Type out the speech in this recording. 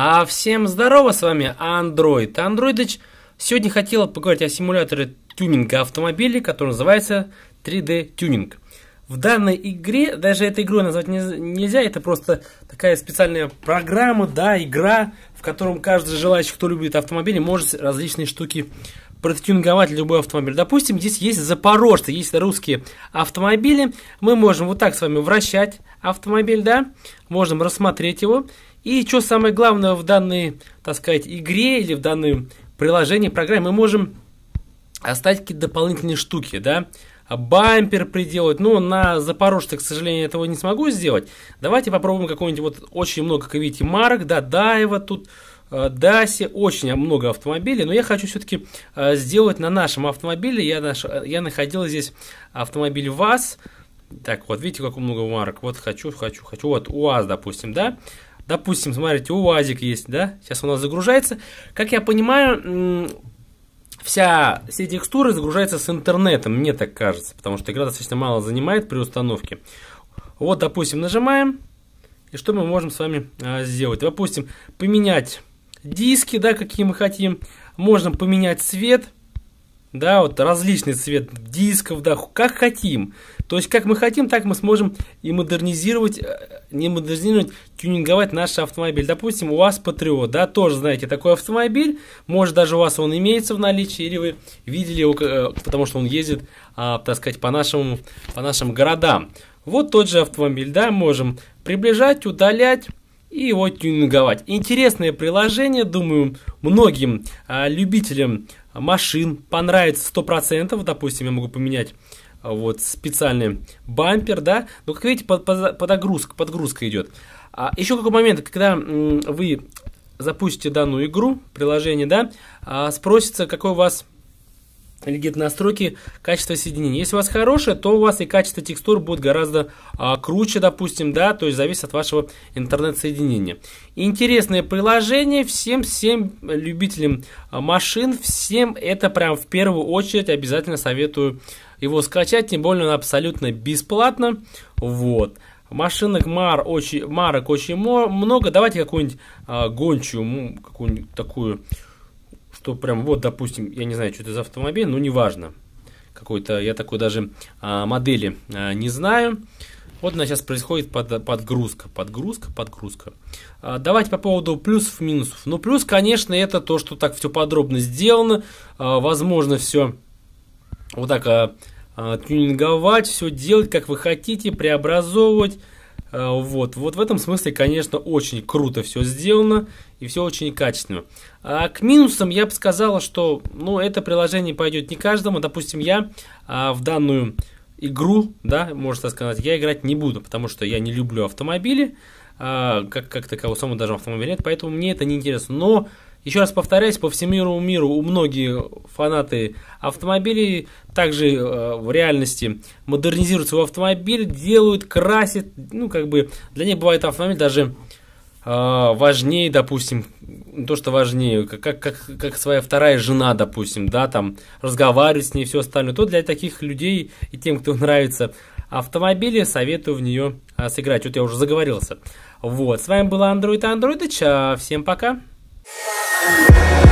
А всем здорово, с вами Android. Androidыч сегодня хотела поговорить о симуляторе тюнинга автомобилей, который называется 3D Tuning. В данной игре, даже этой игрой назвать нельзя, это просто такая специальная программа, да, игра, в котором каждый желающий, кто любит автомобили, может различные штуки протюнинговать любой автомобиль. Допустим, здесь есть запорожцы, есть русские автомобили. Мы можем вот так с вами вращать автомобиль, да, можем рассмотреть его. И что самое главное в данной, так сказать, игре или в данном приложении, программе, мы можем оставить какие-то дополнительные штуки, да, бампер приделать. Ну, на Запорожце, к сожалению, этого не смогу сделать. Давайте попробуем какой-нибудь, вот очень много, как видите, марок, да, Дайва тут, э, Даси, очень много автомобилей, но я хочу все-таки э, сделать на нашем автомобиле. Я, наш, я находил здесь автомобиль ВАЗ. Так, вот видите, как много марок. Вот хочу, хочу, хочу. Вот УАЗ, допустим, да. Допустим, смотрите, УАЗик есть, да? Сейчас у нас загружается. Как я понимаю, вся, все текстуры загружаются с интернетом, мне так кажется, потому что игра достаточно мало занимает при установке. Вот, допустим, нажимаем, и что мы можем с вами а, сделать? Допустим, поменять диски, да, какие мы хотим. Можно поменять цвет, да, вот различный цвет дисков, да, как хотим. То есть, как мы хотим, так мы сможем и модернизировать, э, не модернизировать, тюнинговать наш автомобиль. Допустим, у вас Патриот, да, тоже знаете, такой автомобиль, может даже у вас он имеется в наличии, или вы видели его, э, потому что он ездит, а, так сказать, по, нашему, по нашим городам. Вот тот же автомобиль, да, можем приближать, удалять, и его тюнинговать. Интересное приложение, думаю, многим а, любителям машин понравится 100%. Допустим, я могу поменять а, вот специальный бампер, да, но как видите, под, под, подогрузка, подгрузка идет. А еще какой момент, когда м, вы запустите данную игру, приложение, да, а, спросится, какой у вас или где-то настройки качества соединения. Если у вас хорошее, то у вас и качество текстур будет гораздо а, круче, допустим, да, то есть зависит от вашего интернет-соединения. Интересное приложение всем, всем любителям а, машин, всем это прям в первую очередь обязательно советую его скачать, тем более он абсолютно бесплатно, вот. Машинок мар очень, марок очень много. Давайте какую-нибудь а, гончую, какую-нибудь такую что прям вот, допустим, я не знаю, что это за автомобиль, но неважно. Какой-то, я такой даже а, модели а, не знаю. Вот у нас сейчас происходит под, подгрузка, подгрузка, подгрузка. А, давайте по поводу плюсов и минусов. Ну, плюс, конечно, это то, что так все подробно сделано. А, возможно, все вот так а, а, тюнинговать, все делать, как вы хотите, преобразовывать. А, вот, вот в этом смысле, конечно, очень круто все сделано и все очень качественно. А к минусам я бы сказала, что ну, это приложение пойдет не каждому. Допустим, я а, в данную игру, да, можно сказать, я играть не буду, потому что я не люблю автомобили, а, как, как такового самого даже автомобиля нет, поэтому мне это не интересно. Но еще раз повторяюсь, по всему миру у многих фанаты автомобилей также э, в реальности модернизируют свой автомобиль, делают, красят. Ну, как бы для них бывает автомобиль даже э, важнее, допустим, то, что важнее, как, как, как, как своя вторая жена, допустим, да, там, разговаривать с ней и все остальное, то для таких людей и тем, кто нравится автомобили, советую в нее а, сыграть. Вот я уже заговорился. Вот, с вами был Android Android, а всем пока! Thank you.